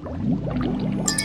you